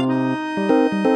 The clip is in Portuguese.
Música